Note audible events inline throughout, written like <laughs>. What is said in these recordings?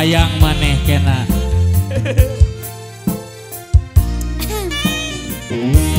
hayang maneh kena <laughs>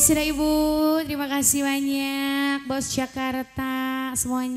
Sudah ibu, terima kasih banyak bos Jakarta semuanya.